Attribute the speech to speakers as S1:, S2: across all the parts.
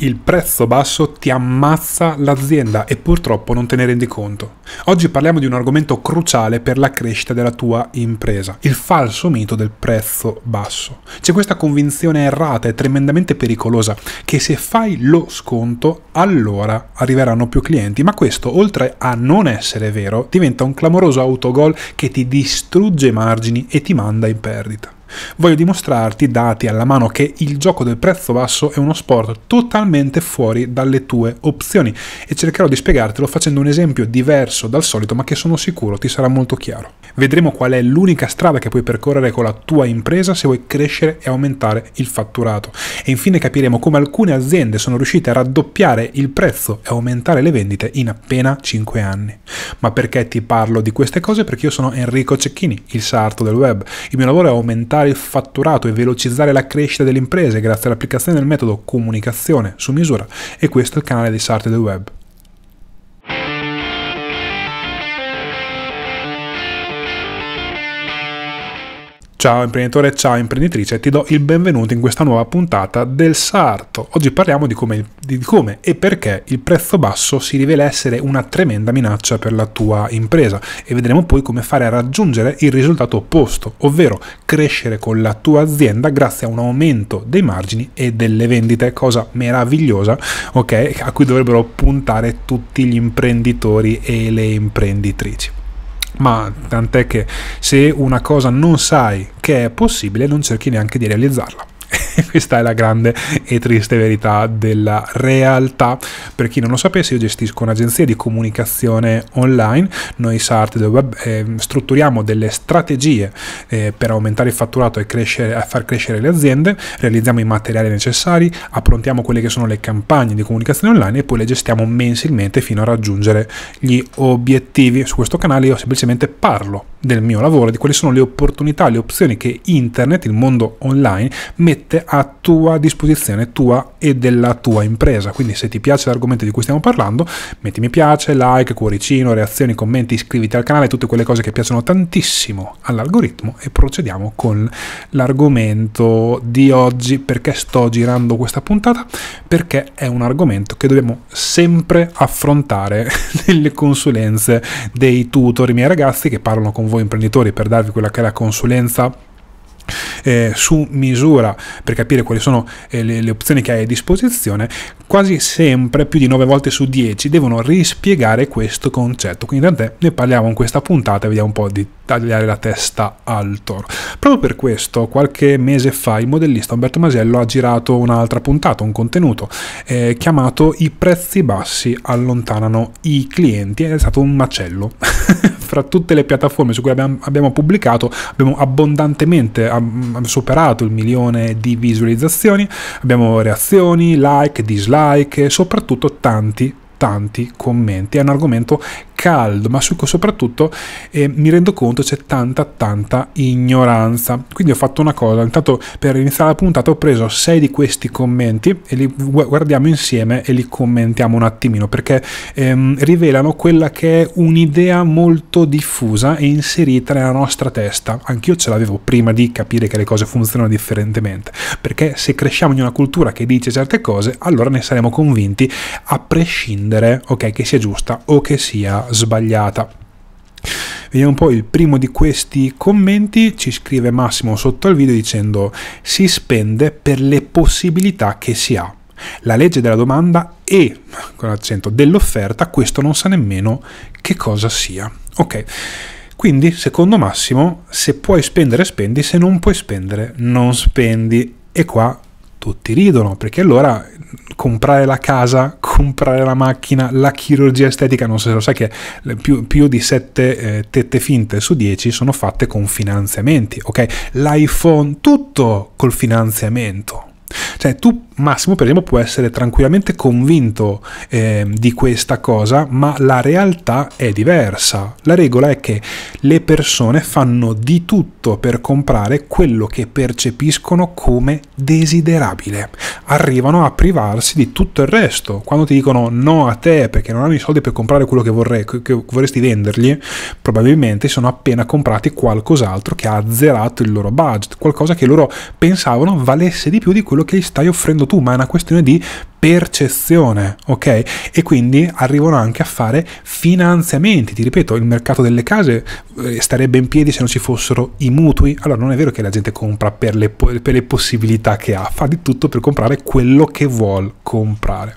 S1: Il prezzo basso ti ammazza l'azienda e purtroppo non te ne rendi conto. Oggi parliamo di un argomento cruciale per la crescita della tua impresa, il falso mito del prezzo basso. C'è questa convinzione errata e tremendamente pericolosa che se fai lo sconto allora arriveranno più clienti, ma questo oltre a non essere vero diventa un clamoroso autogol che ti distrugge i margini e ti manda in perdita. Voglio dimostrarti, dati alla mano, che il gioco del prezzo basso è uno sport totalmente fuori dalle tue opzioni e cercherò di spiegartelo facendo un esempio diverso dal solito ma che sono sicuro ti sarà molto chiaro. Vedremo qual è l'unica strada che puoi percorrere con la tua impresa se vuoi crescere e aumentare il fatturato. E infine capiremo come alcune aziende sono riuscite a raddoppiare il prezzo e aumentare le vendite in appena 5 anni. Ma perché ti parlo di queste cose? Perché io sono Enrico Cecchini, il sarto del web. Il mio lavoro è aumentare il fatturato e velocizzare la crescita delle imprese grazie all'applicazione del metodo comunicazione su misura e questo è il canale di Sarte del Web. Ciao imprenditore, ciao imprenditrice, ti do il benvenuto in questa nuova puntata del Sarto. Oggi parliamo di come, di come, e perché il prezzo basso si rivela essere una tremenda minaccia per la tua impresa e vedremo poi come fare a raggiungere il risultato opposto, ovvero crescere con la tua azienda grazie a un aumento dei margini e delle vendite, cosa meravigliosa, ok, a cui dovrebbero puntare tutti gli imprenditori e le imprenditrici ma tant'è che se una cosa non sai che è possibile non cerchi neanche di realizzarla. Questa è la grande e triste verità della realtà. Per chi non lo sapesse, io gestisco un'agenzia di comunicazione online. Noi SART web eh, strutturiamo delle strategie eh, per aumentare il fatturato e crescere, far crescere le aziende, realizziamo i materiali necessari, approntiamo quelle che sono le campagne di comunicazione online e poi le gestiamo mensilmente fino a raggiungere gli obiettivi. Su questo canale io semplicemente parlo del mio lavoro, di quali sono le opportunità, le opzioni che internet, il mondo online, mette a tua disposizione, tua e della tua impresa. Quindi se ti piace l'argomento di cui stiamo parlando, metti mi piace, like, cuoricino, reazioni, commenti, iscriviti al canale, tutte quelle cose che piacciono tantissimo all'algoritmo e procediamo con l'argomento di oggi. Perché sto girando questa puntata? Perché è un argomento che dobbiamo sempre affrontare nelle consulenze dei tutor, i miei ragazzi che parlano con voi imprenditori per darvi quella che è la consulenza eh, su misura per capire quali sono eh, le, le, opzioni che hai a disposizione, quasi sempre, più di 9 volte su 10, devono rispiegare questo concetto. Quindi da te ne parliamo in questa puntata e vediamo un po' di tagliare la testa al toro. Proprio per questo, qualche mese fa, il modellista Umberto Masiello ha girato un'altra puntata, un contenuto eh, chiamato I prezzi bassi allontanano i clienti. È stato un macello. Fra tutte le piattaforme su cui abbiamo, abbiamo pubblicato, abbiamo abbondantemente superato il milione di visualizzazioni, abbiamo reazioni, like, dislike e soprattutto tanti tanti commenti. È un argomento caldo, ma soprattutto eh, mi rendo conto c'è tanta tanta ignoranza. Quindi ho fatto una cosa, intanto per iniziare la puntata ho preso sei di questi commenti e li guardiamo insieme e li commentiamo un attimino perché ehm, rivelano quella che è un'idea molto diffusa e inserita nella nostra testa. Anch'io ce l'avevo prima di capire che le cose funzionano differentemente, perché se cresciamo in una cultura che dice certe cose, allora ne saremo convinti a prescindere, ok, che sia giusta o che sia sbagliata. Vediamo un po' il primo di questi commenti, ci scrive Massimo sotto al video dicendo si spende per le possibilità che si ha. La legge della domanda e, con l'accento, dell'offerta, questo non sa nemmeno che cosa sia. Ok, quindi secondo Massimo, se puoi spendere spendi, se non puoi spendere non spendi. E qua tutti ridono perché allora comprare la casa, comprare la macchina, la chirurgia estetica, non so se lo sai che più, più di 7 eh, tette finte su 10 sono fatte con finanziamenti, ok? L'iPhone, tutto col finanziamento. Cioè tu Massimo per esempio può essere tranquillamente convinto eh, di questa cosa, ma la realtà è diversa. La regola è che le persone fanno di tutto per comprare quello che percepiscono come desiderabile. Arrivano a privarsi di tutto il resto. Quando ti dicono no a te perché non hanno i soldi per comprare quello che, vorrei, che vorresti vendergli, probabilmente sono appena comprati qualcos'altro che ha azzerato il loro budget, qualcosa che loro pensavano valesse di più di quello quello che gli stai offrendo tu, ma è una questione di percezione, ok? E quindi arrivano anche a fare finanziamenti. Ti ripeto, il mercato delle case eh, starebbe in piedi se non ci fossero i mutui. Allora non è vero che la gente compra per le, per le possibilità che ha, fa di tutto per comprare quello che vuole comprare.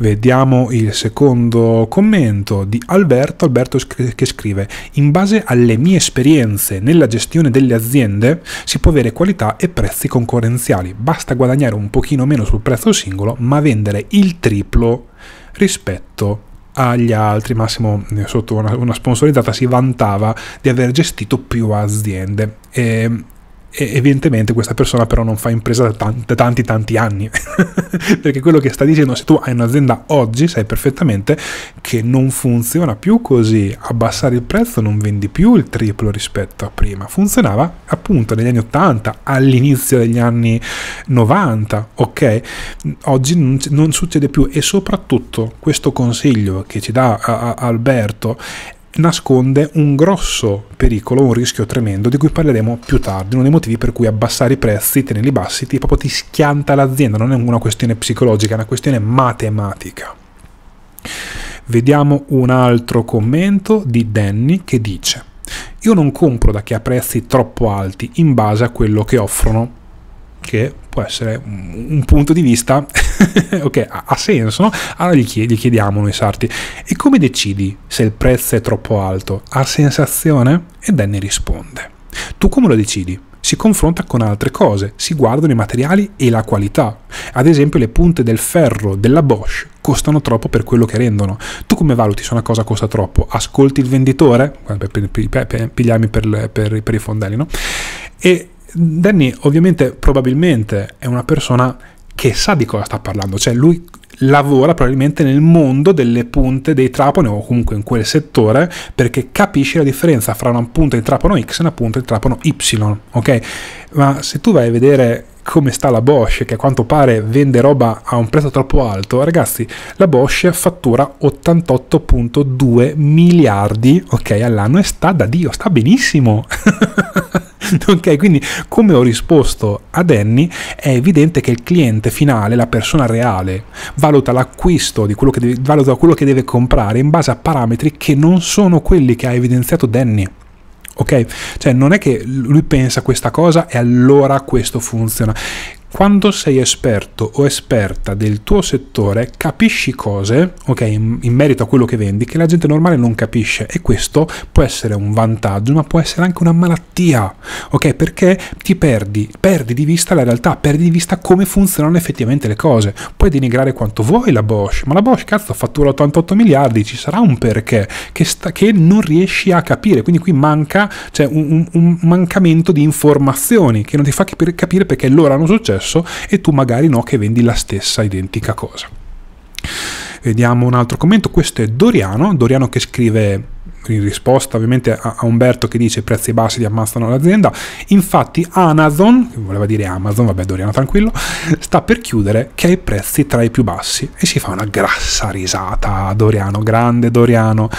S1: Vediamo il secondo commento di Alberto, Alberto che scrive in base alle mie esperienze nella gestione delle aziende si può avere qualità e prezzi concorrenziali, basta guadagnare un pochino meno sul prezzo singolo ma vendere il triplo rispetto agli altri. Massimo, sotto una, una sponsorizzata, si vantava di aver gestito più aziende. E e evidentemente questa persona però non fa impresa da tanti tanti, tanti anni. Perché quello che sta dicendo se tu hai un'azienda oggi sai perfettamente che non funziona più così. Abbassare il prezzo non vendi più il triplo rispetto a prima. Funzionava appunto negli anni 80 all'inizio degli anni 90 ok? Oggi non, non succede più. E soprattutto questo consiglio che ci dà a, a Alberto nasconde un grosso pericolo, un rischio tremendo di cui parleremo più tardi, uno dei motivi per cui abbassare i prezzi, tenerli bassi, ti, proprio ti schianta l'azienda, non è una questione psicologica, è una questione matematica. Vediamo un altro commento di Danny che dice io non compro da chi ha prezzi troppo alti in base a quello che offrono che può essere un punto di vista ok, ha, ha, senso, no? Allora gli, chiedi, gli chiediamo noi sarti, e come decidi se il prezzo è troppo alto? Ha sensazione? E Danny risponde, tu come lo decidi? Si confronta con altre cose, si guardano i materiali e la qualità. Ad esempio le punte del ferro della Bosch costano troppo per quello che rendono. Tu come valuti se una cosa costa troppo? Ascolti il venditore, per, per, per pigliarmi per, i fondelli, no? E Danny ovviamente probabilmente è una persona che sa di cosa sta parlando, cioè lui lavora probabilmente nel mondo delle punte dei trapani o comunque in quel settore perché capisce la differenza fra una punta di trapano X e una punta di trapano Y, ok? Ma se tu vai a vedere come sta la Bosch, che a quanto pare vende roba a un prezzo troppo alto, ragazzi, la Bosch fattura 88.2 miliardi, ok, all'anno e sta da Dio, sta benissimo. ok, quindi come ho risposto a Danny, è evidente che il cliente finale, la persona reale, valuta l'acquisto di quello che deve, valuta quello che deve comprare in base a parametri che non sono quelli che ha evidenziato Danny ok? Cioè non è che lui pensa questa cosa e allora questo funziona. Quando sei esperto o esperta del tuo settore, capisci cose, ok, in, in, merito a quello che vendi, che la gente normale non capisce e questo può essere un vantaggio, ma può essere anche una malattia, ok? Perché ti perdi, perdi di vista la realtà, perdi di vista come funzionano effettivamente le cose. Puoi denigrare quanto vuoi la Bosch, ma la Bosch, cazzo, fattura 88 miliardi, ci sarà un perché che, sta, che non riesci a capire, quindi qui manca, cioè un, un, un mancamento di informazioni che non ti fa capire perché loro hanno successo successo e tu magari no che vendi la stessa identica cosa. Vediamo un altro commento, questo è Doriano, Doriano che scrive in risposta ovviamente a, Umberto che dice prezzi bassi ti ammazzano l'azienda. Infatti Amazon, che voleva dire Amazon, vabbè Doriano tranquillo, sta per chiudere che ha i prezzi tra i più bassi e si fa una grassa risata Doriano, grande Doriano.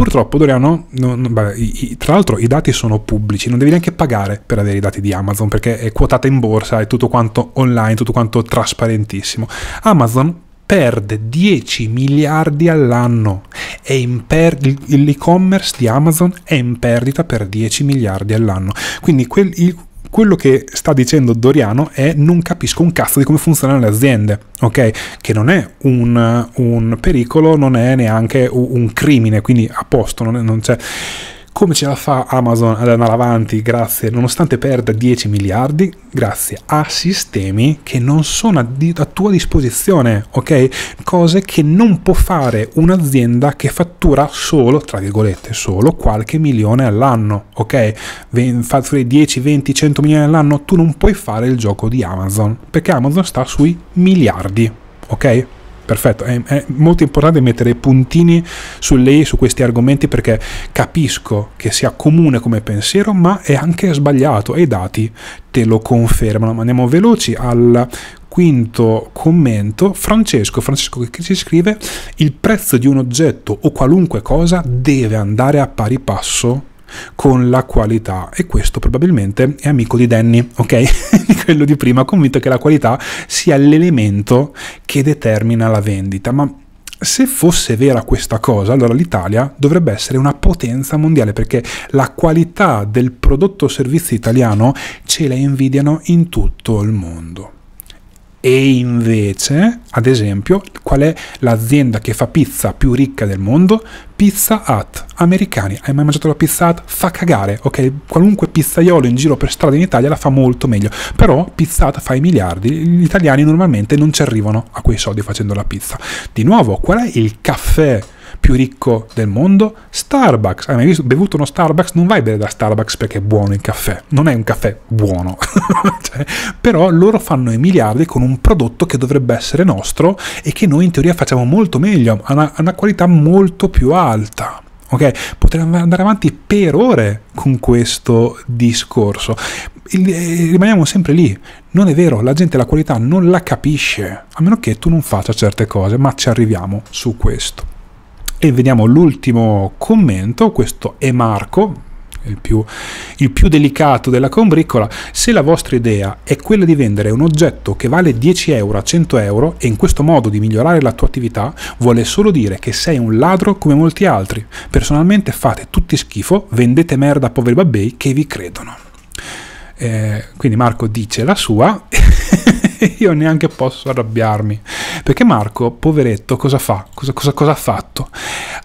S1: Purtroppo Doriano, non, beh, i, tra l'altro i dati sono pubblici, non devi neanche pagare per avere i dati di Amazon perché è quotata in borsa, è tutto quanto online, tutto quanto trasparentissimo. Amazon perde 10 miliardi all'anno per- l'e-commerce di Amazon è in perdita per 10 miliardi all'anno. Quindi quel, il, quello che sta dicendo Doriano è non capisco un cazzo di come funzionano le aziende, ok? Che non è un, un pericolo, non è neanche un crimine, quindi a posto, non, è, non c'è come ce la fa Amazon ad andare avanti grazie, nonostante perda 10 miliardi, grazie a sistemi che non sono a, di, a, tua disposizione, ok? Cose che non può fare un'azienda che fattura solo, tra virgolette, solo qualche milione all'anno, ok? Fattura 10, 20, 100 milioni all'anno, tu non puoi fare il gioco di Amazon, perché Amazon sta sui miliardi, ok? Perfetto. È, è, molto importante mettere puntini su lei, su questi argomenti, perché capisco che sia comune come pensiero, ma è anche sbagliato e i dati te lo confermano. Ma andiamo veloci al quinto commento. Francesco, Francesco che ci scrive: il prezzo di un oggetto o qualunque cosa deve andare a pari passo con la qualità e questo probabilmente è amico di Danny, ok? di quello di prima, convinto che la qualità sia l'elemento che determina la vendita, ma se fosse vera questa cosa, allora l'Italia dovrebbe essere una potenza mondiale perché la qualità del prodotto o servizio italiano ce la invidiano in tutto il mondo. E invece, ad esempio, qual è l'azienda che fa pizza più ricca del mondo? Pizza Hut, americani. Hai mai mangiato la Pizza Hut? Fa cagare, ok? Qualunque pizzaiolo in giro per strada in Italia la fa molto meglio. Però Pizza Hut fa i miliardi. Gli italiani normalmente non ci arrivano a quei soldi facendo la pizza. Di nuovo, qual è il caffè? Più ricco del mondo? Starbucks. Hai mai visto, bevuto uno Starbucks? Non vai a bere da Starbucks perché è buono il caffè. Non è un caffè buono. cioè, però loro fanno i miliardi con un prodotto che dovrebbe essere nostro e che noi in teoria facciamo molto meglio, a una, una qualità molto più alta. Ok, potremmo andare avanti per ore con questo discorso. Eh, rimaniamo sempre lì. Non è vero, la gente la qualità non la capisce, a meno che tu non faccia certe cose, ma ci arriviamo su questo. E vediamo l'ultimo commento, questo è Marco, il più, il più, delicato della combricola, se la vostra idea è quella di vendere un oggetto che vale 10 euro a 100 euro e in questo modo di migliorare la tua attività, vuole solo dire che sei un ladro come molti altri. Personalmente fate tutti schifo, vendete merda a poveri babbei che vi credono. Eh, quindi Marco dice la sua io neanche posso arrabbiarmi. Perché Marco, poveretto, cosa fa? Cosa, cosa, cosa ha fatto?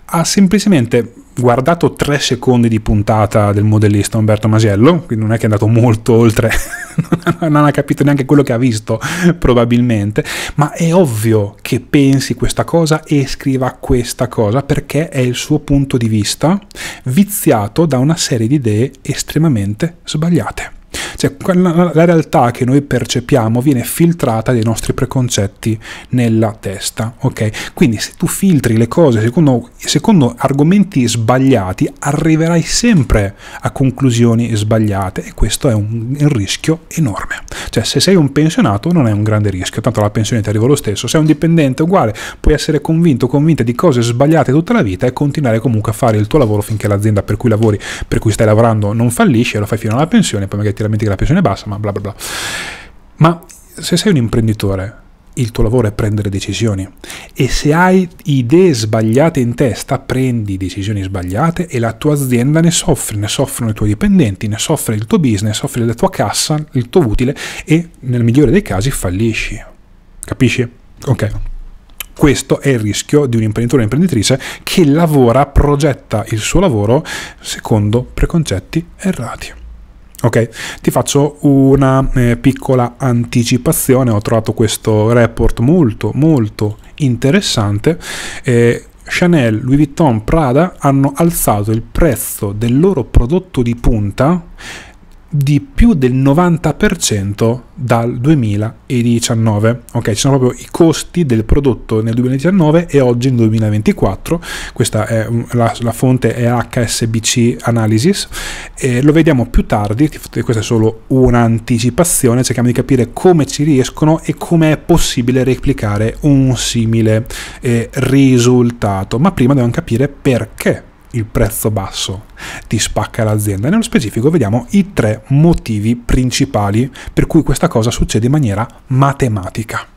S1: Ha semplicemente guardato tre secondi di puntata del modellista Umberto Masiello, quindi non è che è andato molto oltre, non ha capito neanche quello che ha visto probabilmente, ma è ovvio che pensi questa cosa e scriva questa cosa perché è il suo punto di vista viziato da una serie di idee estremamente sbagliate. Cioè, la, la realtà che noi percepiamo viene filtrata dai nostri preconcetti nella testa, ok? Quindi se tu filtri le cose secondo, secondo argomenti sbagliati, arriverai sempre a conclusioni sbagliate e questo è un, un rischio enorme. Cioè, se sei un pensionato non è un grande rischio, tanto la pensione ti arriva lo stesso. Se sei un dipendente uguale, puoi essere convinto convinta di cose sbagliate tutta la vita e continuare comunque a fare il tuo lavoro finché l'azienda per cui lavori, per cui stai lavorando non fallisce, lo fai fino alla pensione, poi magari ti lamenti che la pensione bassa, ma bla bla bla. Ma se sei un imprenditore, il tuo lavoro è prendere decisioni e se hai idee sbagliate in testa, prendi decisioni sbagliate e la tua azienda ne soffre, ne soffrono i tuoi dipendenti, ne soffre il tuo business, soffre la tua cassa, il tuo utile e nel migliore dei casi fallisci. Capisci? Ok. Questo è il rischio di un imprenditore o un'imprenditrice che lavora, progetta il suo lavoro secondo preconcetti errati. Ok, ti faccio una eh, piccola anticipazione, ho trovato questo report molto molto interessante. Eh, Chanel, Louis Vuitton, Prada hanno alzato il prezzo del loro prodotto di punta di più del 90% dal 2019. Ok, ci sono proprio i costi del prodotto nel 2019 e oggi nel 2024. Questa è la, la fonte è HSBC Analysis. E lo vediamo più tardi. Questa è solo un'anticipazione. Cerchiamo di capire come ci riescono e come è possibile replicare un simile eh, risultato. Ma prima dobbiamo capire perché il prezzo basso ti spacca l'azienda. Nello specifico vediamo i tre motivi principali per cui questa cosa succede in maniera matematica.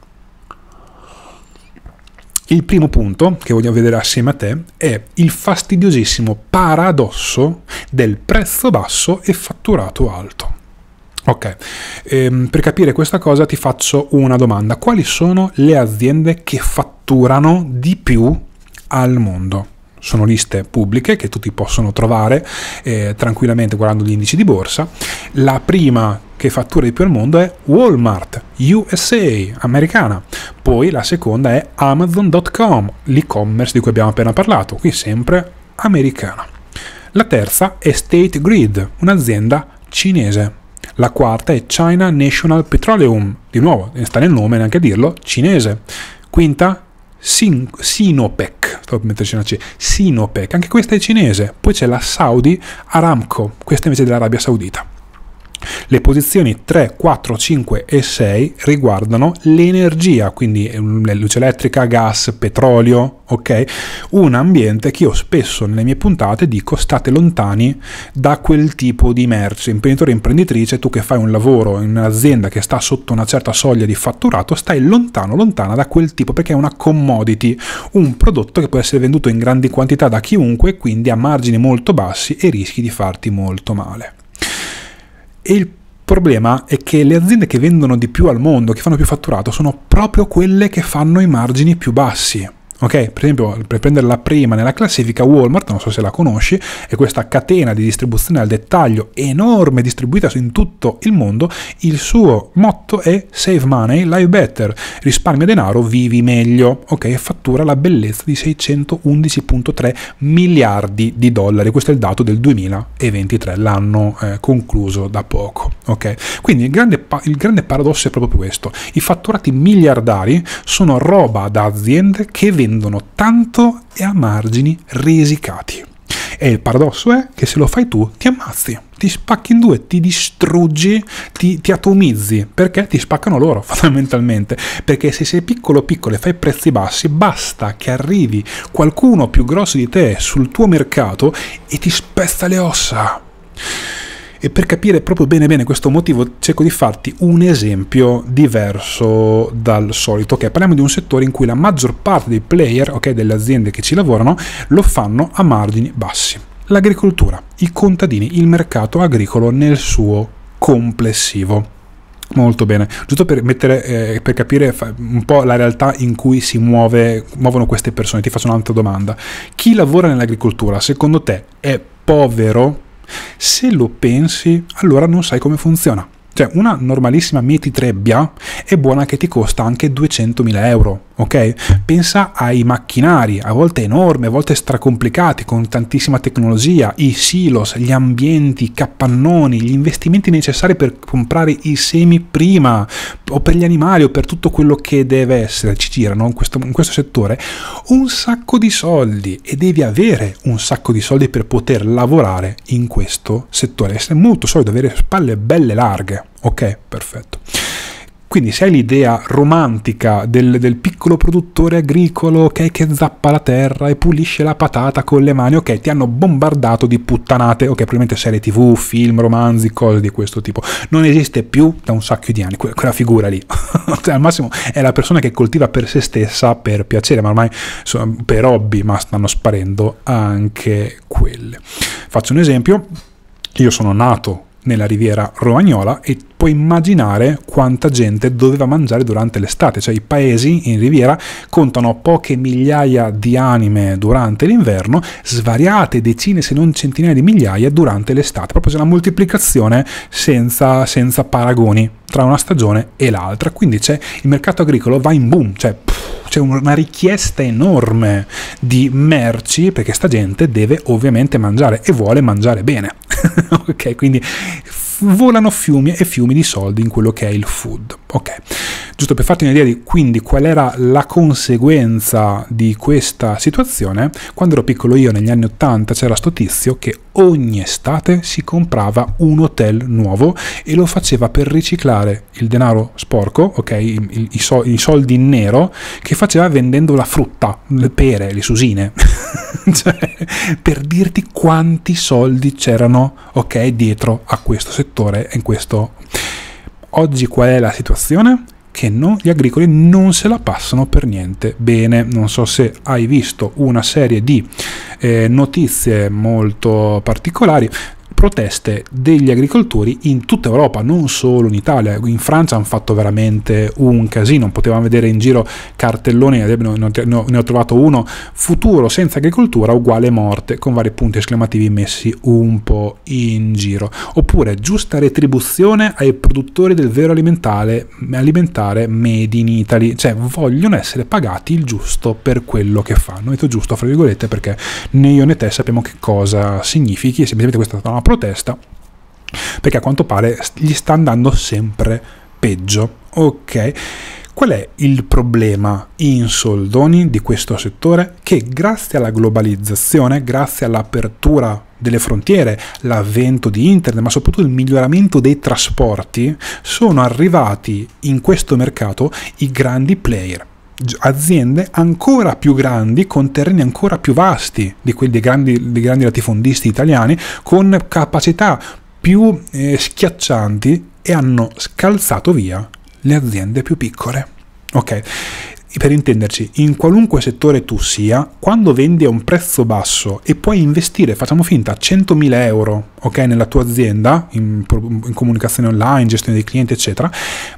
S1: Il primo punto che voglio vedere assieme a te è il fastidiosissimo paradosso del prezzo basso e fatturato alto. Ok, ehm, per capire questa cosa ti faccio una domanda. Quali sono le aziende che fatturano di più al mondo? Sono liste pubbliche che tutti possono trovare eh, tranquillamente guardando gli indici di borsa. La prima che fattura di più al mondo è Walmart, USA, americana. Poi la seconda è Amazon.com, l'e-commerce di cui abbiamo appena parlato, qui sempre americana. La terza è State Grid, un'azienda cinese. La quarta è China National Petroleum, di nuovo, sta nel nome neanche a dirlo, cinese. Quinta, Sin- Sinopec, per metterci una C, Sinopec, anche questa è cinese. Poi c'è la Saudi Aramco, questa invece è dell'Arabia Saudita. Le posizioni 3, 4, 5 e 6 riguardano l'energia, quindi luce elettrica, gas, petrolio, ok? Un ambiente che io spesso nelle mie puntate dico state lontani da quel tipo di merce. Imprenditore imprenditrice, tu che fai un lavoro in un'azienda che sta sotto una certa soglia di fatturato, stai lontano, lontana da quel tipo perché è una commodity, un prodotto che può essere venduto in grandi quantità da chiunque, quindi a margini molto bassi e rischi di farti molto male. E il problema è che le aziende che vendono di più al mondo, che fanno più fatturato, sono proprio quelle che fanno i margini più bassi. Ok, per esempio, per prendere la prima nella classifica, Walmart, non so se la conosci, è questa catena di distribuzione al dettaglio enorme, distribuita in tutto il mondo. Il suo motto è Save Money, Live Better, risparmia denaro, vivi meglio. Ok, fattura la bellezza di 611,3 miliardi di dollari. Questo è il dato del 2023, l'anno eh, concluso da poco. Ok, quindi il grande, il grande paradosso è proprio questo: i fatturati miliardari sono roba da aziende che vendono vendono tanto e a margini risicati. E il paradosso è che se lo fai tu ti ammazzi, ti spacchi in due, ti distruggi, ti, ti, atomizzi, perché ti spaccano loro fondamentalmente. Perché se sei piccolo piccolo e fai prezzi bassi, basta che arrivi qualcuno più grosso di te sul tuo mercato e ti spezza le ossa. E per capire proprio bene bene questo motivo cerco di farti un esempio diverso dal solito. Ok, parliamo di un settore in cui la maggior parte dei player, ok, delle aziende che ci lavorano, lo fanno a margini bassi. L'agricoltura, i contadini, il mercato agricolo nel suo complessivo. Molto bene, giusto per, mettere, eh, per capire un po' la realtà in cui si muove, muovono queste persone, ti faccio un'altra domanda. Chi lavora nell'agricoltura, secondo te, è povero se lo pensi, allora non sai come funziona. Cioè, una normalissima mietitrebbia è buona che ti costa anche 200.000 euro ok? Pensa ai macchinari, a volte enormi, a volte stracomplicati, con tantissima tecnologia, i silos, gli ambienti, i capannoni, gli investimenti necessari per comprare i semi prima, o per gli animali, o per tutto quello che deve essere, ci girano in questo, in questo settore un sacco di soldi e devi avere un sacco di soldi per poter lavorare in questo settore, essere molto solido, avere spalle belle larghe, ok? Perfetto. Quindi se hai l'idea romantica del, del, piccolo produttore agricolo okay, che zappa la terra e pulisce la patata con le mani, ok, ti hanno bombardato di puttanate, ok, probabilmente serie tv, film, romanzi, cose di questo tipo. Non esiste più da un sacco di anni, quella, figura lì. cioè, al massimo è la persona che coltiva per se stessa, per piacere, ma ormai sono per hobby, ma stanno sparendo anche quelle. Faccio un esempio, io sono nato nella riviera romagnola e puoi immaginare quanta gente doveva mangiare durante l'estate, cioè i paesi in riviera contano poche migliaia di anime durante l'inverno, svariate decine se non centinaia di migliaia durante l'estate, proprio c'è una moltiplicazione senza, senza paragoni tra una stagione e l'altra, quindi c'è il mercato agricolo va in boom, cioè c'è una richiesta enorme di merci perché sta gente deve ovviamente mangiare e vuole mangiare bene. ok, quindi volano fiumi e fiumi di soldi in quello che è il food. Ok, giusto per farti un'idea di quindi qual era la conseguenza di questa situazione, quando ero piccolo io negli anni 80 c'era sto tizio che ogni estate si comprava un hotel nuovo e lo faceva per riciclare il denaro sporco, ok, i, i, i soldi in nero che faceva vendendo la frutta, le pere, le susine, cioè, per dirti quanti soldi c'erano, ok, dietro a questo settore in questo Oggi qual è la situazione? Che non, gli agricoli non se la passano per niente bene. Non so se hai visto una serie di eh, notizie molto particolari proteste degli agricoltori in tutta Europa, non solo in Italia. In Francia hanno fatto veramente un casino, potevamo vedere in giro cartelloni, ne ho trovato uno, futuro senza agricoltura uguale morte, con vari punti esclamativi messi un po' in giro. Oppure giusta retribuzione ai produttori del vero alimentare, alimentare made in Italy, cioè vogliono essere pagati il giusto per quello che fanno. Metto giusto, fra virgolette, perché né io né te sappiamo che cosa significhi, semplicemente questa è stata una protesta perché a quanto pare gli sta andando sempre peggio. Ok. Qual è il problema in soldoni di questo settore? Che grazie alla globalizzazione, grazie all'apertura delle frontiere, l'avvento di internet, ma soprattutto il miglioramento dei trasporti, sono arrivati in questo mercato i grandi player aziende ancora più grandi, con terreni ancora più vasti di quelli dei grandi, dei grandi latifondisti italiani, con capacità più eh, schiaccianti e hanno scalzato via le aziende più piccole. Ok, per intenderci, in qualunque settore tu sia, quando vendi a un prezzo basso e puoi investire, facciamo finta, 100.000 euro ok, nella tua azienda, in, in comunicazione online, gestione dei clienti, eccetera,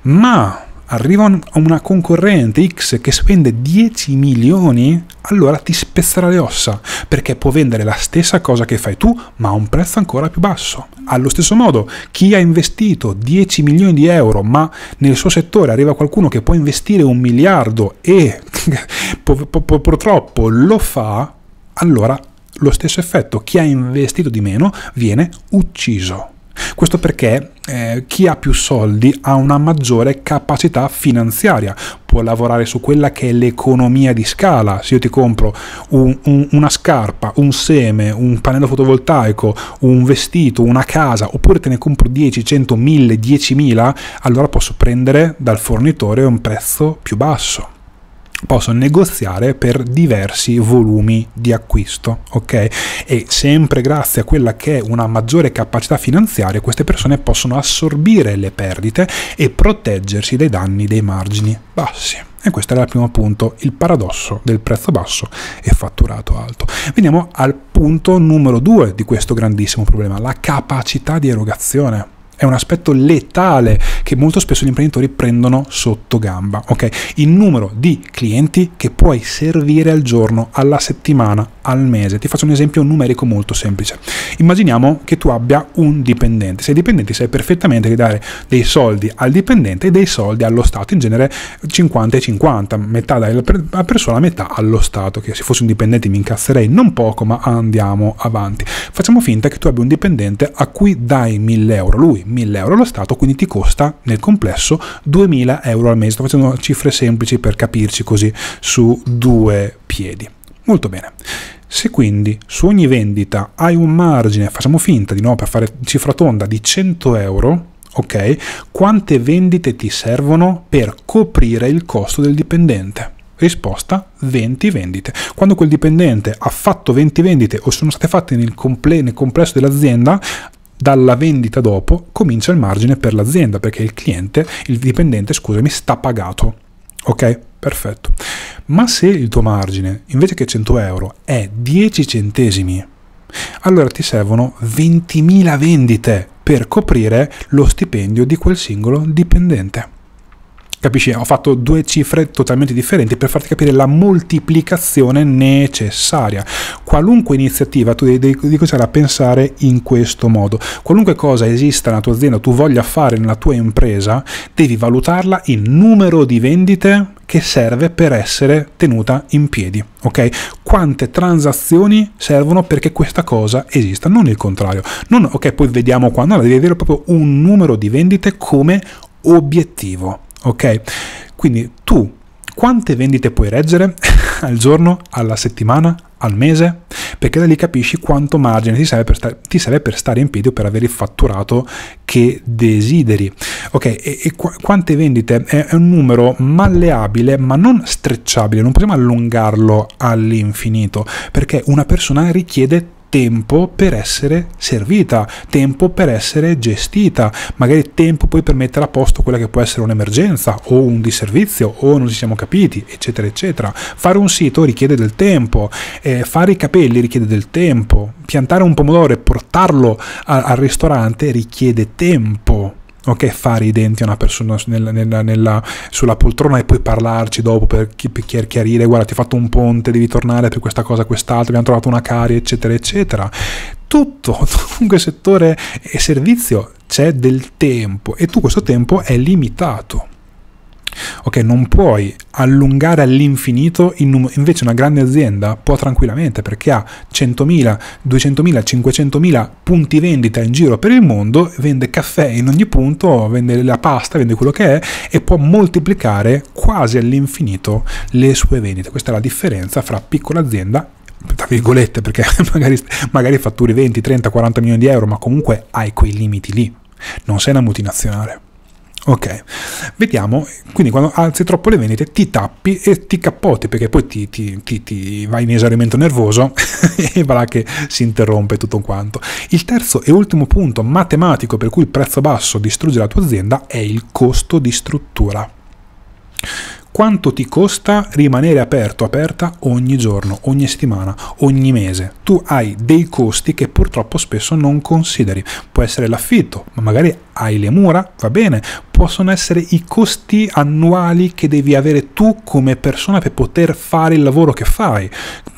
S1: ma arriva una concorrente X che spende 10 milioni, allora ti spezzerà le ossa, perché può vendere la stessa cosa che fai tu, ma a un prezzo ancora più basso. Allo stesso modo, chi ha investito 10 milioni di euro, ma nel suo settore arriva qualcuno che può investire un miliardo e purtroppo lo fa, allora lo stesso effetto, chi ha investito di meno viene ucciso. Questo perché eh, chi ha più soldi ha una maggiore capacità finanziaria, può lavorare su quella che è l'economia di scala. Se io ti compro un, un, una scarpa, un seme, un pannello fotovoltaico, un vestito, una casa, oppure te ne compro 10, 100, 1000, 10.000, allora posso prendere dal fornitore un prezzo più basso posso negoziare per diversi volumi di acquisto, ok? E sempre grazie a quella che è una maggiore capacità finanziaria, queste persone possono assorbire le perdite e proteggersi dai danni dei margini bassi. E questo era il primo punto, il paradosso del prezzo basso e fatturato alto. Veniamo al punto numero due di questo grandissimo problema, la capacità di erogazione è un aspetto letale che molto spesso gli imprenditori prendono sotto gamba. Okay? Il numero di clienti che puoi servire al giorno, alla settimana, al mese. Ti faccio un esempio numerico molto semplice. Immaginiamo che tu abbia un dipendente. Sei dipendente sai perfettamente che dare dei soldi al dipendente e dei soldi allo Stato, in genere 50 e 50, metà dalla persona, metà allo Stato, che se fossi un dipendente mi incazzerei non poco, ma andiamo avanti. Facciamo finta che tu abbia un dipendente a cui dai 1000 euro, lui 1000 euro allo Stato, quindi ti costa nel complesso 2000 euro al mese. Sto facendo cifre semplici per capirci così su due piedi. Molto bene. Se quindi su ogni vendita hai un margine, facciamo finta di nuovo per fare cifra tonda, di 100 euro, ok? Quante vendite ti servono per coprire il costo del dipendente? Risposta 20 vendite. Quando quel dipendente ha fatto 20 vendite o sono state fatte nel, comple- nel complesso dell'azienda, dalla vendita dopo comincia il margine per l'azienda perché il cliente, il dipendente, scusami, sta pagato. Ok? Perfetto. Ma se il tuo margine invece che 100 euro è 10 centesimi, allora ti servono 20.000 vendite per coprire lo stipendio di quel singolo dipendente. Capisci? Ho fatto due cifre totalmente differenti per farti capire la moltiplicazione necessaria. Qualunque iniziativa tu devi, devi cominciare a pensare in questo modo. Qualunque cosa esista nella tua azienda, tu voglia fare nella tua impresa, devi valutarla in numero di vendite che serve per essere tenuta in piedi. Ok? Quante transazioni servono perché questa cosa esista, non il contrario. Non, ok, poi vediamo quando, no, devi avere proprio un numero di vendite come obiettivo ok? Quindi tu quante vendite puoi reggere al giorno, alla settimana, al mese? Perché da lì capisci quanto margine ti serve per, sta- ti serve per stare in piedi o per avere il fatturato che desideri. Ok, e, e qu- quante vendite? È, è un numero malleabile ma non strecciabile, non possiamo allungarlo all'infinito perché una persona richiede tempo per essere servita, tempo per essere gestita, magari tempo poi per mettere a posto quella che può essere un'emergenza o un disservizio o non ci siamo capiti, eccetera, eccetera. Fare un sito richiede del tempo, eh, fare i capelli richiede del tempo, piantare un pomodoro e portarlo a, al ristorante richiede tempo ok fare i denti a una persona nella, nella, nella, sulla poltrona e poi parlarci dopo per, per, chiarire guarda ti ho fatto un ponte devi tornare per questa cosa quest'altra abbiamo trovato una carie eccetera eccetera. Tutto comunque settore e servizio c'è del tempo e tu questo tempo è limitato Ok, non puoi allungare all'infinito numero, invece una grande azienda può tranquillamente perché ha 100.000, 200.000, 500.000 punti vendita in giro per il mondo, vende caffè in ogni punto, vende la pasta, vende quello che è e può moltiplicare quasi all'infinito le sue vendite. Questa è la differenza fra piccola azienda tra virgolette, perché magari, magari fatturi 20, 30, 40 milioni di euro, ma comunque hai quei limiti lì. Non sei una multinazionale. Ok, vediamo, quindi quando alzi troppo le vendite ti tappi e ti cappoti perché poi ti, ti, ti, ti vai in esaurimento nervoso e va là che si interrompe tutto quanto. Il terzo e ultimo punto matematico per cui il prezzo basso distrugge la tua azienda è il costo di struttura quanto ti costa rimanere aperto, aperta ogni giorno, ogni settimana, ogni mese. Tu hai dei costi che purtroppo spesso non consideri. Può essere l'affitto, ma magari hai le mura, va bene, possono essere i costi annuali che devi avere tu come persona per poter fare il lavoro che fai,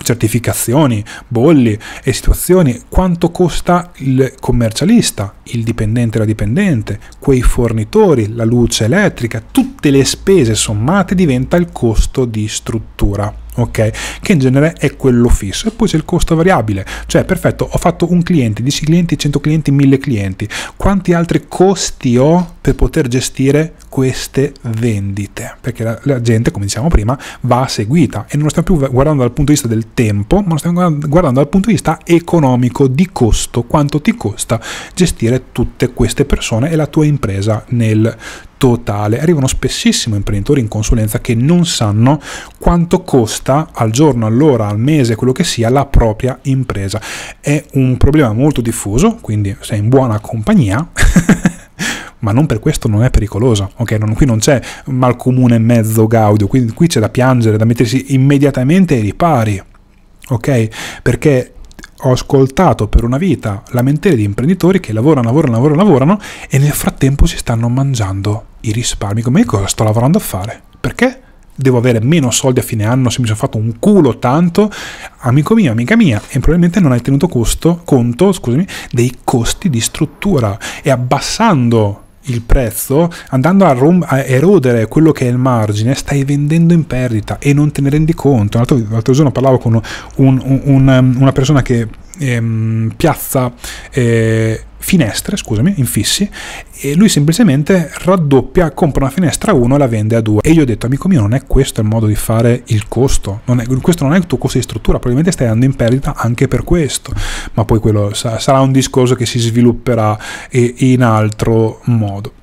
S1: certificazioni, bolli e situazioni, quanto costa il commercialista, il dipendente la dipendente, quei fornitori, la luce elettrica, tutte le spese sommate diventa il costo di struttura ok? Che in genere è quello fisso. E poi c'è il costo variabile, cioè perfetto, ho fatto un cliente, 10 clienti, 100 clienti, 1000 clienti. Quanti altri costi ho per poter gestire queste vendite? Perché la, la gente, come diciamo prima, va seguita e non lo stiamo più guardando dal punto di vista del tempo, ma lo stiamo guardando dal punto di vista economico, di costo, quanto ti costa gestire tutte queste persone e la tua impresa nel totale. Arrivano spessissimo imprenditori in consulenza che non sanno quanto costa al giorno, all'ora, al mese, quello che sia, la propria impresa. È un problema molto diffuso, quindi sei in buona compagnia. ma non per questo non è pericoloso, ok? Non, qui non c'è mal comune mezzo gaudio, qui, qui c'è da piangere, da mettersi immediatamente ai ripari, ok? Perché ho ascoltato per una vita lamentele di imprenditori che lavorano, lavorano, lavorano, lavorano e nel frattempo si stanno mangiando i risparmi. Come cosa sto lavorando a fare? Perché? Devo avere meno soldi a fine anno se mi sono fatto un culo tanto, amico mio, amica mia, e probabilmente non hai tenuto costo, conto scusami, dei costi di struttura e abbassando il prezzo, andando a, rom- a, erodere quello che è il margine, stai vendendo in perdita e non te ne rendi conto. L'altro, l'altro giorno parlavo con un, un, un, una persona che ehm, piazza eh, finestre, scusami, infissi, e lui semplicemente raddoppia, compra una finestra a 1 e la vende a 2. E io ho detto, amico mio, non è questo il modo di fare il costo, non è, questo non è il tuo costo di struttura, probabilmente stai andando in perdita anche per questo, ma poi quello sarà un discorso che si svilupperà in altro modo.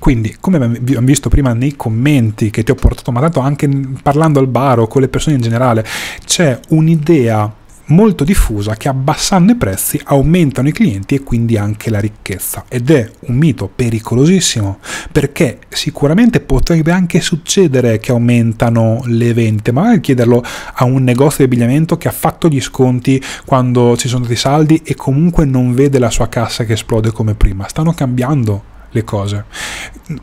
S1: Quindi, come abbiamo visto prima nei commenti che ti ho portato, ma tanto anche parlando al bar o con le persone in generale, c'è un'idea molto diffusa che abbassando i prezzi aumentano i clienti e quindi anche la ricchezza ed è un mito pericolosissimo perché sicuramente potrebbe anche succedere che aumentano le vendite, magari chiederlo a un negozio di abbigliamento che ha fatto gli sconti quando ci sono stati saldi e comunque non vede la sua cassa che esplode come prima, stanno cambiando le cose.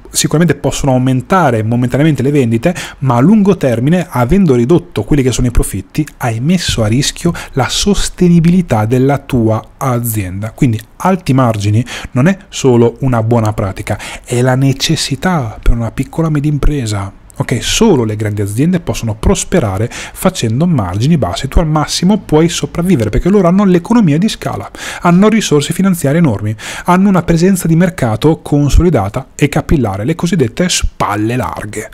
S1: Sicuramente possono aumentare momentaneamente le vendite, ma a lungo termine, avendo ridotto quelli che sono i profitti, hai messo a rischio la sostenibilità della tua azienda. Quindi alti margini non è solo una buona pratica, è la necessità per una piccola media impresa Ok, solo le grandi aziende possono prosperare facendo margini bassi. Tu al massimo puoi sopravvivere perché loro hanno l'economia di scala, hanno risorse finanziarie enormi, hanno una presenza di mercato consolidata e capillare, le cosiddette spalle larghe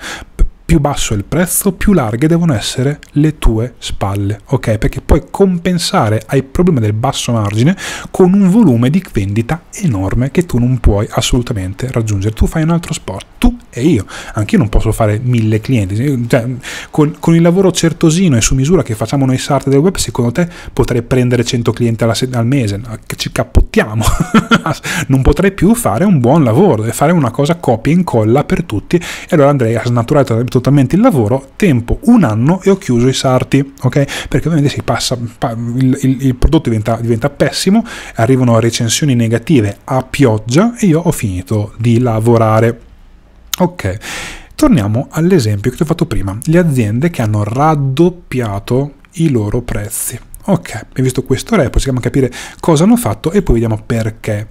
S1: più basso è il prezzo, più larghe devono essere le tue spalle, ok? Perché puoi compensare ai problemi del basso margine con un volume di vendita enorme che tu non puoi assolutamente raggiungere. Tu fai un altro sport, tu e io, anche io non posso fare mille clienti, cioè, con, con, il lavoro certosino e su misura che facciamo noi start del web, secondo te potrei prendere 100 clienti alla, al mese? Ci cappottiamo, non potrei più fare un buon lavoro, e fare una cosa copia e incolla per tutti e allora andrei a snaturare totalmente il lavoro, tempo un anno e ho chiuso i sarti, ok? Perché ovviamente si passa, il, il, il prodotto diventa, diventa pessimo, arrivano recensioni negative a pioggia e io ho finito di lavorare. Ok, torniamo all'esempio che ti ho fatto prima, le aziende che hanno raddoppiato i loro prezzi. Ok, hai visto questo report, possiamo capire cosa hanno fatto e poi vediamo perché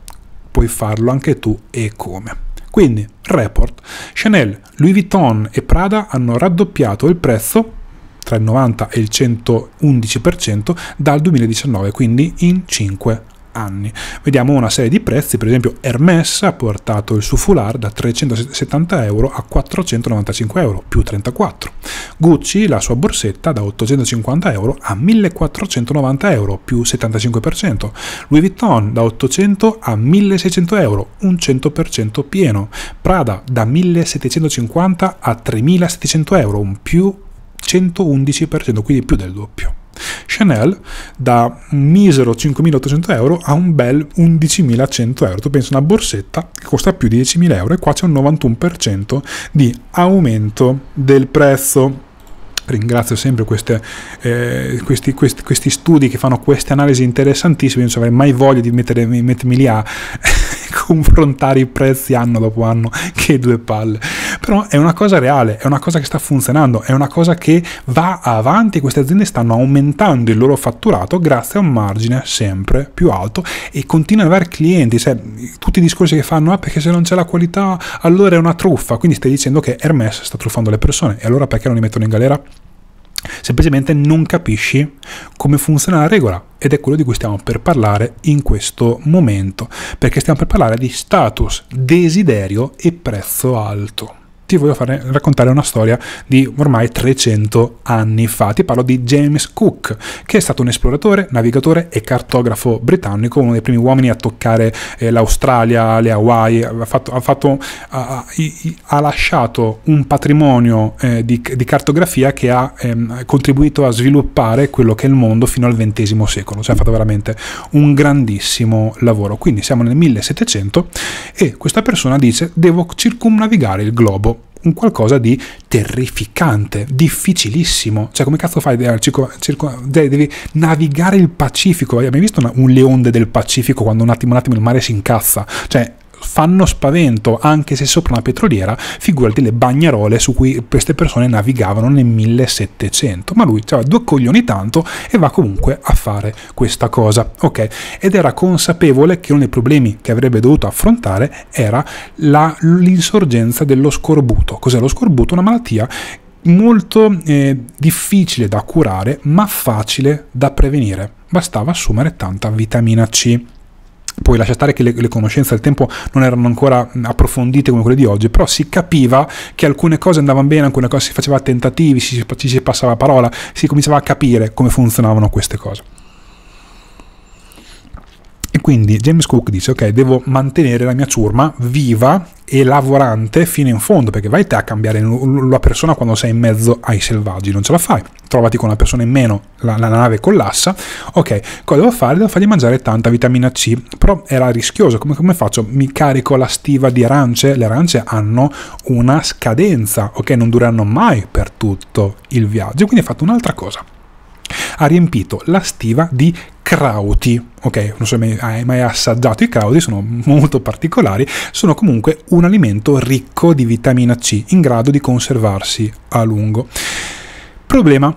S1: puoi farlo anche tu e come. Quindi, report, Chanel, Louis Vuitton e Prada hanno raddoppiato il prezzo tra il 90 e il 111% dal 2019, quindi in 5 anni. Vediamo una serie di prezzi, per esempio Hermès ha portato il suo foulard da 370 euro a 495 euro, più 34. Gucci la sua borsetta da 850 euro a 1490 euro, più 75%. Louis Vuitton da 800 a 1600 euro, un 100% pieno. Prada da 1750 a 3700 euro, un più 111%, quindi più del doppio. Chanel da un misero 5.800 euro a un bel 11.100 euro. Tu pensi una borsetta che costa più di 10.000 euro e qua c'è un 91% di aumento del prezzo ringrazio sempre queste, eh, questi, questi, questi, studi che fanno queste analisi interessantissime, non avrei mai voglia di mettere, mettermi lì a confrontare i prezzi anno dopo anno, che due palle. Però è una cosa reale, è una cosa che sta funzionando, è una cosa che va avanti, queste aziende stanno aumentando il loro fatturato grazie a un margine sempre più alto e continuano ad avere clienti, cioè, tutti i discorsi che fanno, ah perché se non c'è la qualità allora è una truffa, quindi stai dicendo che Hermes sta truffando le persone e allora perché non li mettono in galera? Semplicemente non capisci come funziona la regola ed è quello di cui stiamo per parlare in questo momento, perché stiamo per parlare di status, desiderio e prezzo alto ti voglio fare, raccontare una storia di ormai 300 anni fa. Ti parlo di James Cook, che è stato un esploratore, navigatore e cartografo britannico, uno dei primi uomini a toccare eh, l'Australia, le Hawaii, ha, fatto, ha, fatto, ha, ha lasciato un patrimonio eh, di, di, cartografia che ha ehm, contribuito a sviluppare quello che è il mondo fino al XX secolo, cioè ha fatto veramente un grandissimo lavoro. Quindi siamo nel 1700 e questa persona dice devo circumnavigare il globo un qualcosa di terrificante, difficilissimo. Cioè, come cazzo fai? Circo, circo, devi navigare il Pacifico. Hai mai visto una, un leone del Pacifico quando un attimo, un attimo il mare si incazza? Cioè, fanno spavento anche se sopra una petroliera, figurati le bagnarole su cui queste persone navigavano nel 1700. Ma lui aveva due coglioni tanto e va comunque a fare questa cosa, ok? Ed era consapevole che uno dei problemi che avrebbe dovuto affrontare era la, l'insorgenza dello scorbuto. Cos'è lo scorbuto? Una malattia molto eh, difficile da curare ma facile da prevenire. Bastava assumere tanta vitamina C. Poi lascia stare che le, le, conoscenze al tempo non erano ancora approfondite come quelle di oggi, però si capiva che alcune cose andavano bene, alcune cose si faceva tentativi, ci si, si passava parola, si cominciava a capire come funzionavano queste cose. Quindi James Cook dice, ok, devo mantenere la mia ciurma viva e lavorante fino in fondo, perché vai te a cambiare la persona quando sei in mezzo ai selvaggi, non ce la fai. Trovati con una persona in meno, la, la nave collassa. Ok, cosa devo fare? Devo fargli mangiare tanta vitamina C, però era rischioso. Come, come faccio? Mi carico la stiva di arance? Le arance hanno una scadenza, ok? Non dureranno mai per tutto il viaggio. Quindi ho fatto un'altra cosa ha riempito la stiva di crauti. Ok, non so se hai mai assaggiato i crauti, sono molto particolari, sono comunque un alimento ricco di vitamina C, in grado di conservarsi a lungo. Problema.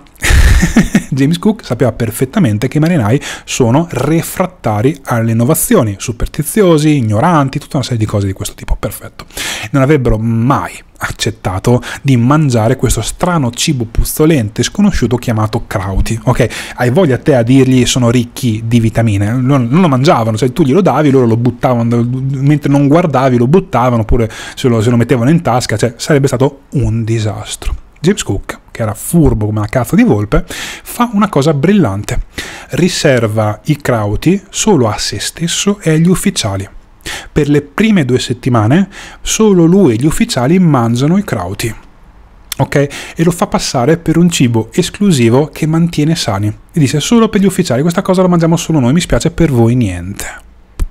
S1: James Cook sapeva perfettamente che i marinai sono refrattari alle innovazioni, superstiziosi, ignoranti, tutta una serie di cose di questo tipo. Perfetto. Non avrebbero mai accettato di mangiare questo strano cibo puzzolente sconosciuto chiamato crauti. Ok, hai voglia te a dirgli sono ricchi di vitamine? Non, non lo mangiavano, cioè tu glielo davi, loro lo buttavano, mentre non guardavi lo buttavano oppure se lo, se lo mettevano in tasca, cioè sarebbe stato un disastro. James Cook, che era furbo come una cazzo di volpe, fa una cosa brillante. Riserva i crauti solo a se stesso e agli ufficiali. Per le prime due settimane solo lui e gli ufficiali mangiano i crauti. Ok? E lo fa passare per un cibo esclusivo che mantiene sani. E dice solo per gli ufficiali, questa cosa la mangiamo solo noi, mi spiace per voi niente.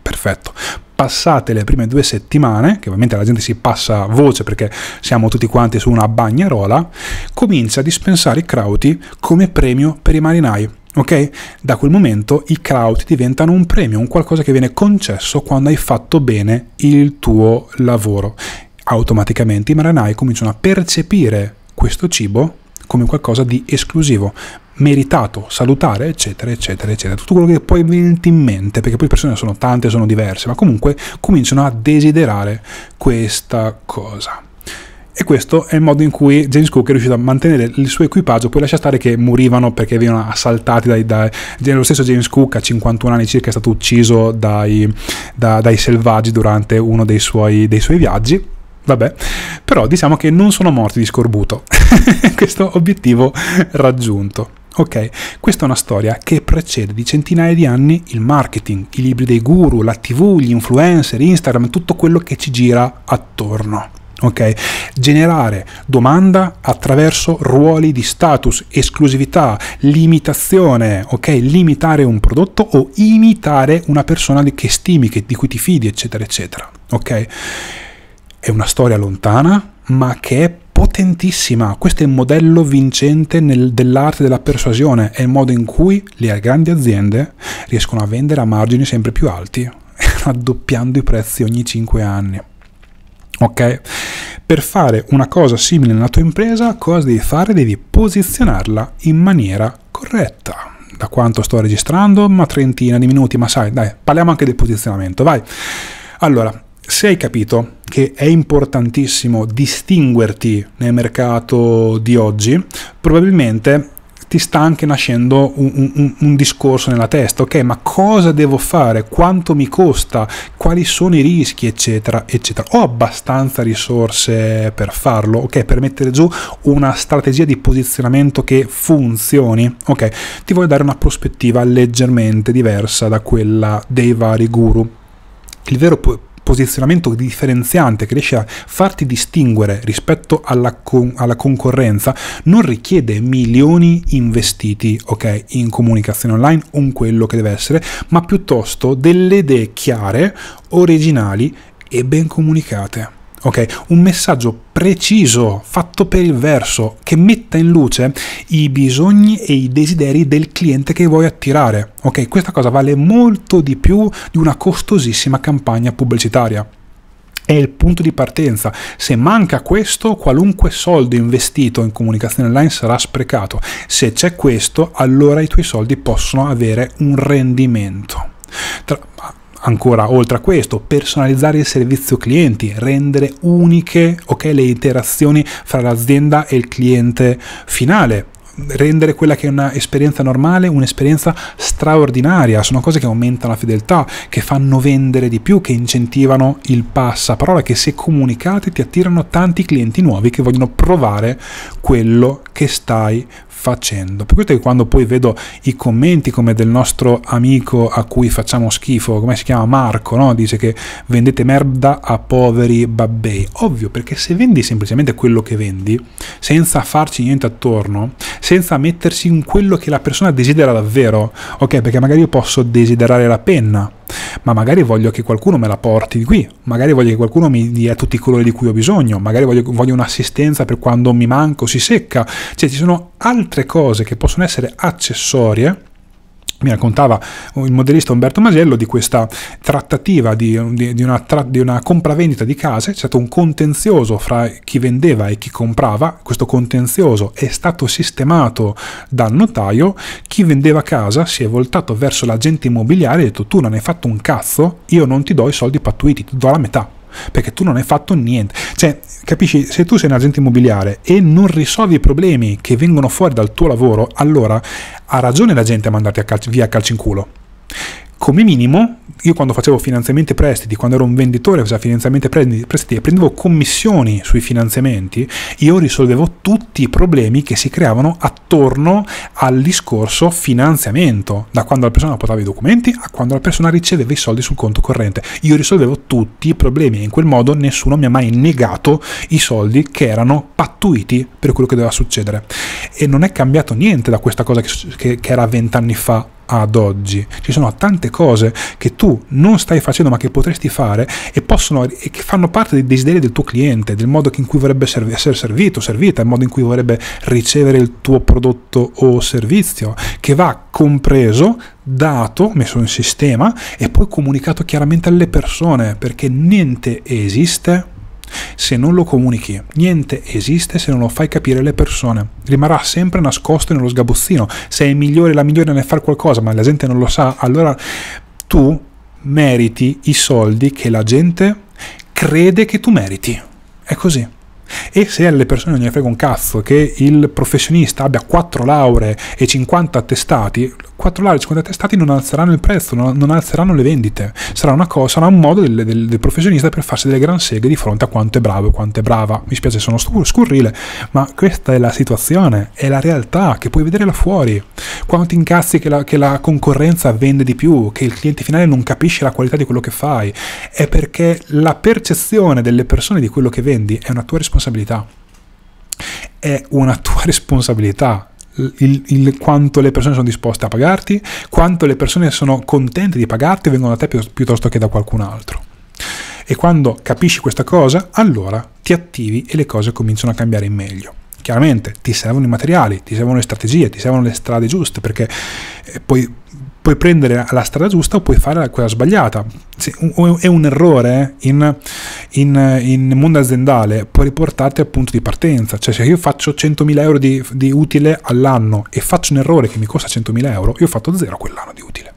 S1: Perfetto. Passate le prime due settimane, che ovviamente la gente si passa voce perché siamo tutti quanti su una bagnarola, comincia a dispensare i crauti come premio per i marinai Ok? Da quel momento i crowd diventano un premio, un qualcosa che viene concesso quando hai fatto bene il tuo lavoro. Automaticamente i marinai cominciano a percepire questo cibo come qualcosa di esclusivo, meritato, salutare, eccetera, eccetera, eccetera. Tutto quello che poi venirti in mente, perché poi le persone sono tante, sono diverse, ma comunque cominciano a desiderare questa cosa. E questo è il modo in cui James Cook è riuscito a mantenere il suo equipaggio, poi lascia stare che morivano perché venivano assaltati dai, dai lo stesso James Cook a 51 anni circa è stato ucciso dai, da, dai selvaggi durante uno dei suoi, dei suoi viaggi. Vabbè, però diciamo che non sono morti di scorbuto. Questo obiettivo raggiunto. Ok, questa è una storia che precede di centinaia di anni il marketing, i libri dei guru, la TV, gli influencer, Instagram, tutto quello che ci gira attorno. Ok, generare domanda attraverso ruoli di status, esclusività, limitazione, ok, limitare un prodotto o imitare una persona che stimi, che, di cui ti fidi, eccetera, eccetera. Ok, è una storia lontana, ma che è potentissima. Questo è il modello vincente nel, dell'arte della persuasione, è il modo in cui le grandi aziende riescono a vendere a margini sempre più alti, raddoppiando i prezzi ogni 5 anni. Ok? Per fare una cosa simile nella tua impresa, cosa devi fare? Devi posizionarla in maniera corretta. Da quanto sto registrando? Una trentina di minuti, ma sai, dai, parliamo anche del posizionamento, vai. Allora, se hai capito che è importantissimo distinguerti nel mercato di oggi, probabilmente ti sta anche nascendo un, un, un, discorso nella testa, ok, ma cosa devo fare, quanto mi costa, quali sono i rischi, eccetera, eccetera. Ho abbastanza risorse per farlo, ok, per mettere giù una strategia di posizionamento che funzioni, ok, ti voglio dare una prospettiva leggermente diversa da quella dei vari guru. Il vero posizionamento differenziante che riesce a farti distinguere rispetto alla, con- alla concorrenza non richiede milioni investiti ok, in comunicazione online, un quello che deve essere, ma piuttosto delle idee chiare, originali e ben comunicate ok? Un messaggio preciso, fatto per il verso, che metta in luce i bisogni e i desideri del cliente che vuoi attirare, ok? Questa cosa vale molto di più di una costosissima campagna pubblicitaria è il punto di partenza. Se manca questo, qualunque soldo investito in comunicazione online sarà sprecato. Se c'è questo, allora i tuoi soldi possono avere un rendimento. Tra, Ancora, oltre a questo, personalizzare il servizio clienti, rendere uniche okay, le interazioni fra l'azienda e il cliente finale, rendere quella che è un'esperienza normale un'esperienza straordinaria. Sono cose che aumentano la fedeltà, che fanno vendere di più, che incentivano il passaparola, che se comunicate ti attirano tanti clienti nuovi che vogliono provare quello che stai facendo. Per questo che quando poi vedo i commenti come del nostro amico a cui facciamo schifo, come si chiama Marco, no? dice che vendete merda a poveri babbei. Ovvio, perché se vendi semplicemente quello che vendi, senza farci niente attorno, senza mettersi in quello che la persona desidera davvero, ok? Perché magari io posso desiderare la penna, ma magari voglio che qualcuno me la porti qui, magari voglio che qualcuno mi dia tutti i colori di cui ho bisogno, magari voglio, voglio un'assistenza per quando mi manco, si secca, cioè ci sono altre cose che possono essere accessorie mi raccontava il modellista Umberto Masello di questa trattativa di, di, di, una, tra, di, una, compravendita di case, c'è stato un contenzioso fra chi vendeva e chi comprava, questo contenzioso è stato sistemato dal notaio, chi vendeva casa si è voltato verso l'agente immobiliare e ha detto tu non hai fatto un cazzo, io non ti do i soldi pattuiti, ti do la metà perché tu non hai fatto niente. Cioè, capisci, se tu sei un agente immobiliare e non risolvi i problemi che vengono fuori dal tuo lavoro, allora ha ragione la gente a mandarti a calci, via a calci in culo come minimo, io quando facevo finanziamenti e prestiti, quando ero un venditore facevo finanziamenti e prestiti e prendevo commissioni sui finanziamenti, io risolvevo tutti i problemi che si creavano attorno al discorso finanziamento, da quando la persona portava i documenti a quando la persona riceveva i soldi sul conto corrente. Io risolvevo tutti i problemi e in quel modo nessuno mi ha mai negato i soldi che erano pattuiti per quello che doveva succedere. E non è cambiato niente da questa cosa che, che, che era vent'anni fa ad oggi. Ci sono tante cose che tu non stai facendo ma che potresti fare e, possono, e che fanno parte dei desideri del tuo cliente, del modo in cui vorrebbe serv- essere servito, servita, il modo in cui vorrebbe ricevere il tuo prodotto o servizio, che va compreso, dato, messo in sistema e poi comunicato chiaramente alle persone, perché niente esiste se non lo comunichi. Niente esiste se non lo fai capire alle persone. Rimarrà sempre nascosto nello sgabuzzino. Se è migliore la migliore nel fare qualcosa, ma la gente non lo sa, allora tu meriti i soldi che la gente crede che tu meriti. È così. E se alle persone non gli frega un cazzo che il professionista abbia 4 lauree e 50 attestati, 4 lauree e 50 attestati non alzeranno il prezzo, non, non alzeranno le vendite. Sarà, una cosa, sarà un modo del, del, del, professionista per farsi delle gran seghe di fronte a quanto è bravo e quanto è brava. Mi spiace, sono scurrile, ma questa è la situazione, è la realtà che puoi vedere là fuori. Quanto incazzi che la, che la concorrenza vende di più, che il cliente finale non capisce la qualità di quello che fai, è perché la percezione delle persone di quello che vendi è una tua responsabilità. È una tua responsabilità. Il, il, quanto le persone sono disposte a pagarti, quanto le persone sono contente di pagarti e vengono da te pi- piuttosto che da qualcun altro. E quando capisci questa cosa, allora ti attivi e le cose cominciano a cambiare in meglio. Chiaramente ti servono i materiali, ti servono le strategie, ti servono le strade giuste, perché eh, poi puoi prendere la strada giusta o puoi fare quella sbagliata. Se è un errore in, in, in, mondo aziendale, può riportarti al punto di partenza. Cioè, se io faccio 100.000 euro di, di utile all'anno e faccio un errore che mi costa 100.000 euro, io ho fatto zero quell'anno di utile.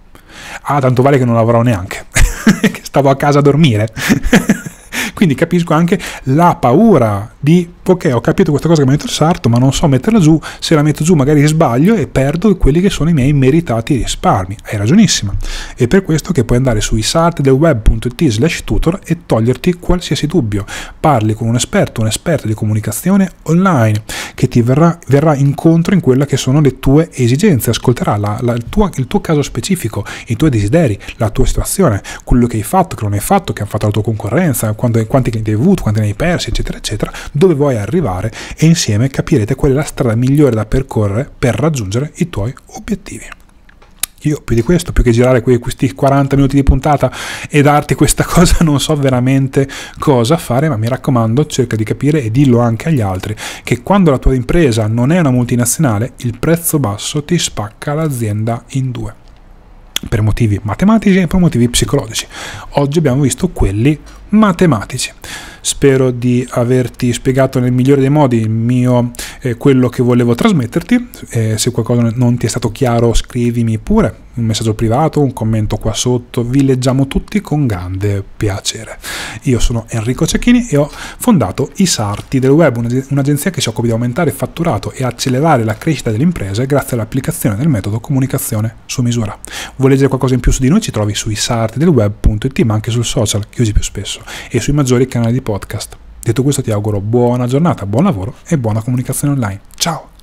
S1: Ah, tanto vale che non lavoravo neanche, che stavo a casa a dormire. Quindi capisco anche la paura di ok, ho capito questa cosa che mi ha detto il sarto, ma non so metterla giù, se la metto giù magari sbaglio e perdo quelli che sono i miei meritati risparmi. Hai ragionissima. È per questo che puoi andare su isartdelweb.it slash tutor e toglierti qualsiasi dubbio. Parli con un esperto, un esperto di comunicazione online che ti verrà, verrà incontro in quelle che sono le tue esigenze, ascolterà la, la, il, tuo, il, tuo, caso specifico, i tuoi desideri, la tua situazione, quello che hai fatto, che non hai fatto, che ha fatto la tua concorrenza, quanti, quanti clienti hai avuto, quanti ne hai persi, eccetera, eccetera, dove vuoi arrivare e insieme capirete qual è la strada migliore da percorrere per raggiungere i tuoi obiettivi. Io più di questo, più che girare questi 40 minuti di puntata e darti questa cosa, non so veramente cosa fare, ma mi raccomando, cerca di capire e dillo anche agli altri che quando la tua impresa non è una multinazionale, il prezzo basso ti spacca l'azienda in due. Per motivi matematici e per motivi psicologici. Oggi abbiamo visto quelli matematici. Spero di averti spiegato nel migliore dei modi mio, eh, quello che volevo trasmetterti. Eh, se qualcosa non ti è stato chiaro, scrivimi pure un messaggio privato, un commento qua sotto. Vi leggiamo tutti con grande piacere. Io sono Enrico Cecchini e ho fondato i Sarti del Web, un'agenzia che si occupa di aumentare il fatturato e accelerare la crescita delle imprese grazie all'applicazione del metodo comunicazione su misura. Vuoi leggere qualcosa in più su di noi? Ci trovi su isartidelweb.it, ma anche sul social che usi più spesso e sui maggiori canali di podcast. Detto questo ti auguro buona giornata, buon lavoro e buona comunicazione online. Ciao!